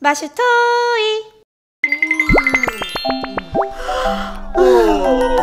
마슈토이. 오.